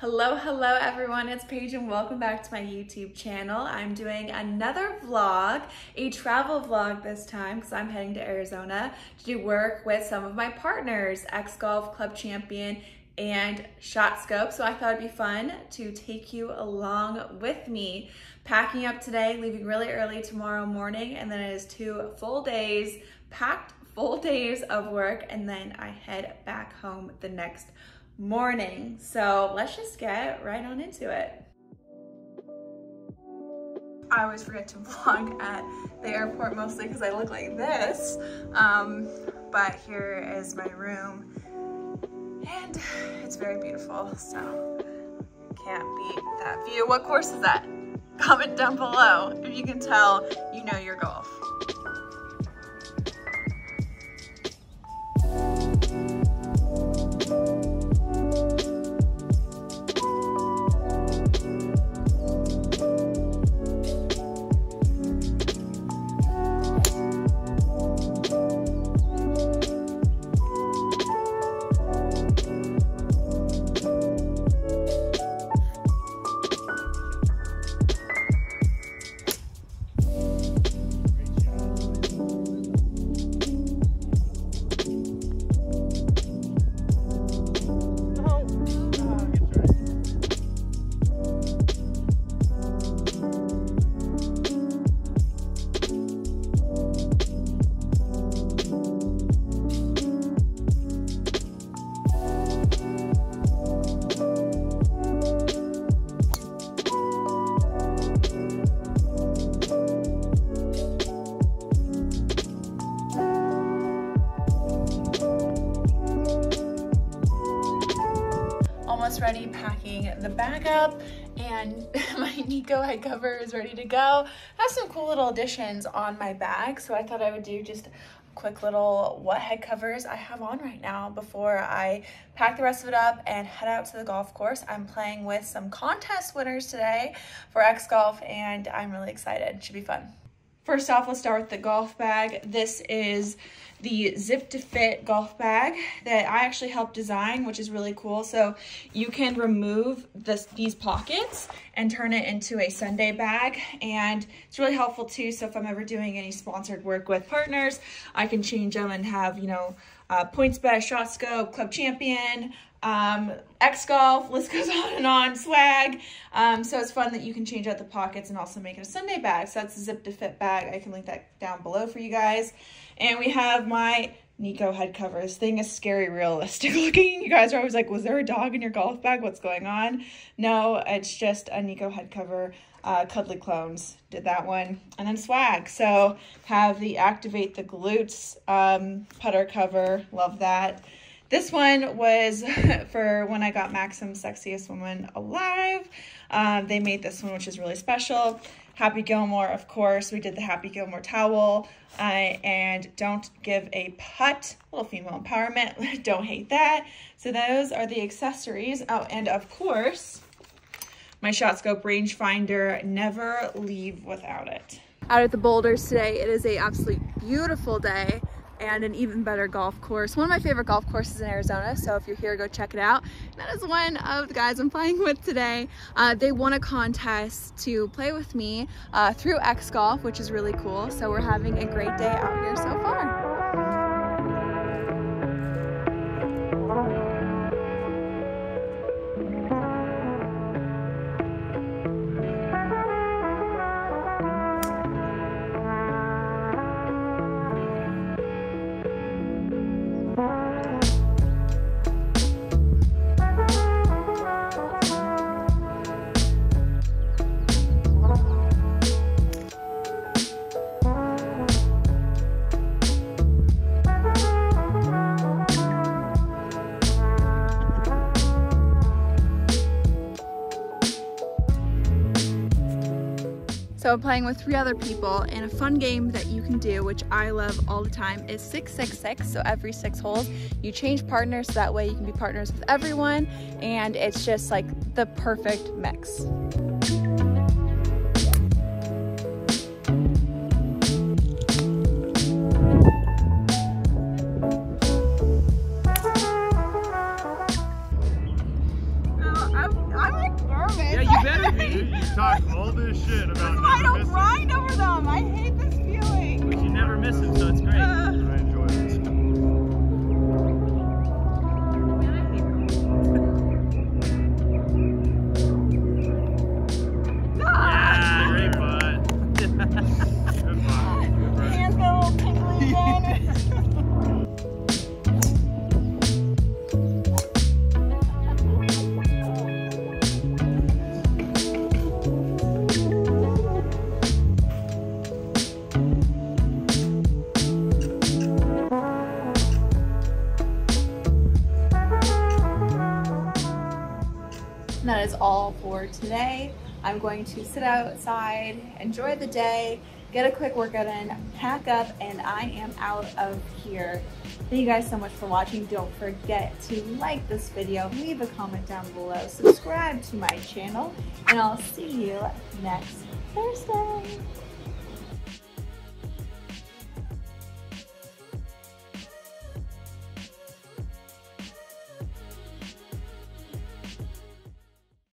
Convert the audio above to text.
Hello, hello everyone, it's Paige and welcome back to my YouTube channel. I'm doing another vlog, a travel vlog this time because I'm heading to Arizona to do work with some of my partners, X Golf Club Champion and Shot Scope. So I thought it'd be fun to take you along with me. Packing up today, leaving really early tomorrow morning, and then it is two full days, packed full days of work, and then I head back home the next morning. So let's just get right on into it. I always forget to vlog at the airport mostly because I look like this. Um, but here is my room and it's very beautiful. So can't beat that view. What course is that? Comment down below. If you can tell, you know your golf. Almost ready packing the bag up and my Nico head cover is ready to go. I have some cool little additions on my bag, so I thought I would do just a quick little what head covers I have on right now before I pack the rest of it up and head out to the golf course. I'm playing with some contest winners today for X Golf and I'm really excited. It should be fun. First off, let's start with the golf bag. This is the Zip to Fit golf bag that I actually helped design, which is really cool. So you can remove this, these pockets and turn it into a Sunday bag. And it's really helpful too. So if I'm ever doing any sponsored work with partners, I can change them and have, you know, uh, PointsBet, Shot Scope, Club Champion, um, X Golf, list goes on and on, swag. Um, so it's fun that you can change out the pockets and also make it a Sunday bag. So that's a zip to fit bag. I can link that down below for you guys. And we have my Nico head cover. This thing is scary realistic looking. You guys are always like, was there a dog in your golf bag? What's going on? No, it's just a Nico head cover. Uh, Cuddly Clones did that one. And then swag. So have the Activate the Glutes um, putter cover. Love that. This one was for when I got Maxim Sexiest Woman Alive. Um, they made this one, which is really special. Happy Gilmore, of course. We did the Happy Gilmore towel. Uh, and don't give a putt. A little female empowerment. don't hate that. So those are the accessories. Oh, and of course, my Shot Scope rangefinder. Never leave without it. Out at the boulders today, it is a absolute beautiful day and an even better golf course. One of my favorite golf courses in Arizona, so if you're here, go check it out. That is one of the guys I'm playing with today. Uh, they won a contest to play with me uh, through X Golf, which is really cool. So we're having a great day out here so far. So I'm playing with three other people and a fun game that you can do, which I love all the time, is 666. So every six holes, you change partners so that way you can be partners with everyone and it's just like the perfect mix. missing, so it's That is all for today. I'm going to sit outside, enjoy the day, get a quick workout in, pack up, and I am out of here. Thank you guys so much for watching. Don't forget to like this video, leave a comment down below, subscribe to my channel, and I'll see you next Thursday.